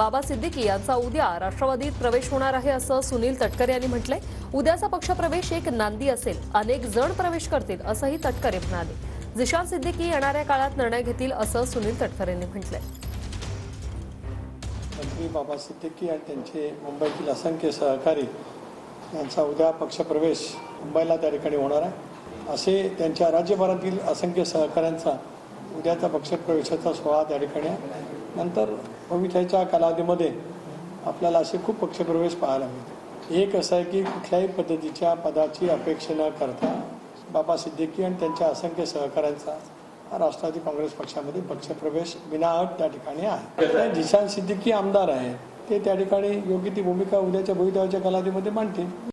बाबा सिद्दीकी यांचा उद्या राष्ट्रवादीत प्रवेश होणार आहे असं सुनील तटकरे यांनी म्हटलंय. उद्याचा पक्षप्रवेश एक नांदी असेल. अनेक जण प्रवेश करतील असंही तटकरे म्हणाले. जिशान सिद्दीकी येणाऱ्या काळात निर्णय घेतील असं सुनील तटकरेंनी म्हटलंय. मंत्री बाबा सिद्दीकी आणि त्यांचे मुंबईतील असंख्य सहकारी यांचा उद्या पक्षप्रवेश मुंबईला त्या ठिकाणी होणार आहे. असे त्यांच्या राज्यभरातील असंख्य सहकाऱ्यांचा उद्याचा पक्षप्रवेशाचा सोहळा त्या ठिकाणी नंतर भविष्याच्या कालावधीमध्ये आपल्याला असे खूप पक्षप्रवेश पाहायला मिळते एक असं आहे की कुठल्याही पद्धतीच्या पदाची अपेक्षा न करता बाबा सिद्दीकी आणि त्यांच्या असंख्य सहकाऱ्यांचा राष्ट्रवादी काँग्रेस पक्षामध्ये पक्षप्रवेश विनाअट त्या ठिकाणी आहे. जिशान सिद्दीकी आमदार आहेत ते त्या ठिकाणी योग्य ती भूमिका उद्याच्या भवितव्याच्या कालावधीमध्ये मांडतील.